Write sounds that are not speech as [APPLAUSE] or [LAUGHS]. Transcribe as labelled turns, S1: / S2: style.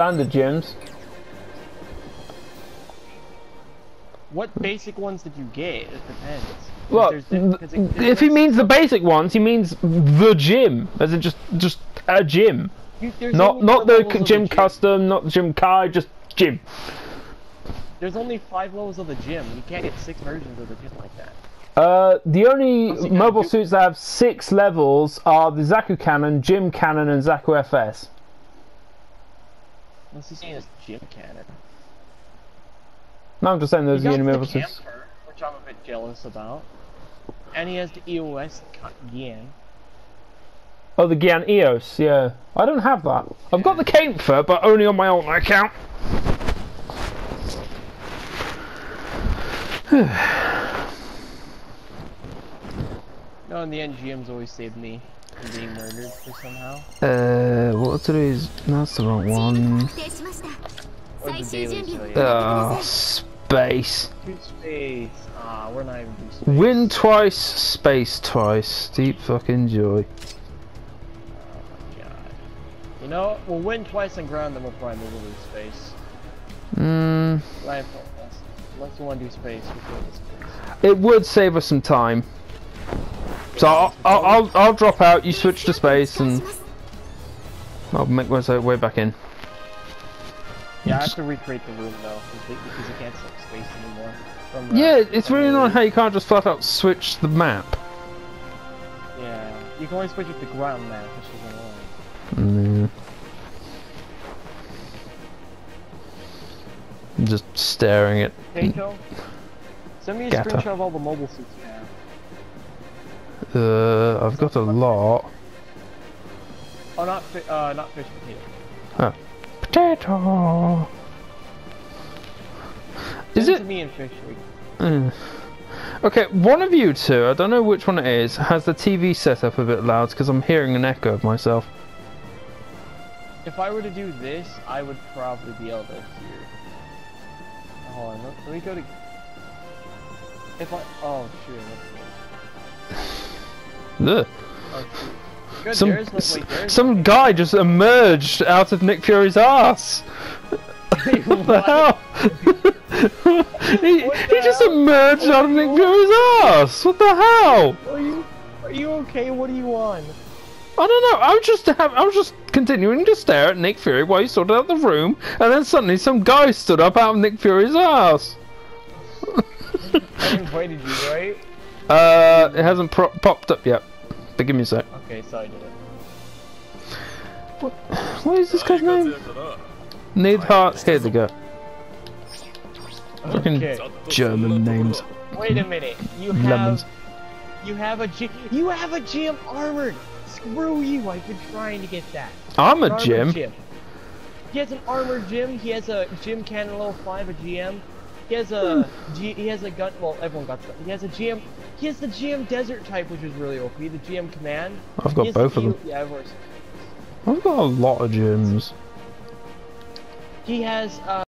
S1: standard gyms.
S2: What basic ones did you get? It depends.
S1: Well,
S2: there's di- 'cause it- there's
S1: if he means the basic ones, he means the gym, as in just just a gym,
S2: you-
S1: not not the
S2: of
S1: GM Custom, not the GM Kai, just gym.
S2: There's only five levels of the gym. You can't get six versions of the gym like that.
S1: Uh, the only
S2: he
S1: mobile suits that have six levels are the Zaku Cannon, GM Cannon, and Zaku FS.
S2: Unless he's saying it's GM Cannon.
S1: No, I'm just saying those
S2: He
S1: are
S2: got
S1: the only
S2: the Kampfer, which I'm a bit jealous about. And he has the EOS Gian.
S1: Oh, the Gian EOS, yeah. I don't have that. I've got the Kampfer, but only on my own account. [SIGHS]
S2: No, in the end, GM's always saved me being murdered for somehow?
S1: Uh, well, today's not the wrong one.
S2: The daily.
S1: Oh, space.
S2: Space. Ah, we're not even space.
S1: Win twice, space twice. Deep fucking joy.
S2: Oh, you know, we'll win twice on ground, then we'll probably move into space. Mmm. Unless you want to do space, we'll do space.
S1: It would save us some time. So I'll, I'll, I'll, I'll drop out, you switch to space, and I'll make my way back in.
S2: Yeah, I have to recreate the room though, completely because you can't switch space anymore. From, uh,
S1: yeah, it's really not how you can't just flat out switch the map.
S2: Yeah, you can only switch it to ground map, which is annoying.
S1: Mm. Just staring at.
S2: Hey, Send me a
S1: Gata.
S2: screenshot of all the mobile suits you have.
S1: Uh, I've got a lot.
S2: Oh, not fi uh, not fish potato.
S1: Potato. Is
S2: Send
S1: it?
S2: me and fish?
S1: Mm. Okay, one of you two, I don't know which one it is, has the TV set up a bit loud because I'm hearing an echo of myself.
S2: If I were to do this, I would probably be able to hear. Hold on, let, let me go to. If I. Oh, shoot.
S1: Ugh.
S2: Good,
S1: Some
S2: there's no,
S1: s-
S2: wait, there's
S1: some guy just emerged out of Nick Fury's ass. [LAUGHS] what the hell? he,
S2: What
S1: he
S2: the
S1: just
S2: hell?
S1: emerged out of Nick Fury's ass. What the hell?
S2: Are you, are you okay? What do you want?
S1: I don't know. I was just have, I was just continuing to stare at Nick Fury while he sorted out the room, and then suddenly some guy stood up out of Nick Fury's ass. [LAUGHS]
S2: I invited you, right?
S1: Uh, it hasn't pro- popped up yet. But give me a sec.
S2: Okay, so I did it.
S1: What is this guy's name? Need heart. Here they go. Fucking
S2: Okay.
S1: German names.
S2: Wait a minute. You have
S1: Lemons.
S2: you have a G you have a GM armored. Screw you. I've been trying to get that.
S1: I'm a
S2: Gym. He has an armored GM. He has a GM Cannon level five, a GM. He has a G, he has a gun. Well, everyone got that. He has a GM. He has the GM desert type, which is really OP. The GM command.
S1: I've got both
S2: the
S1: of them.
S2: Yeah, everyone's.
S1: I've got a lot of gyms.
S2: He has uh.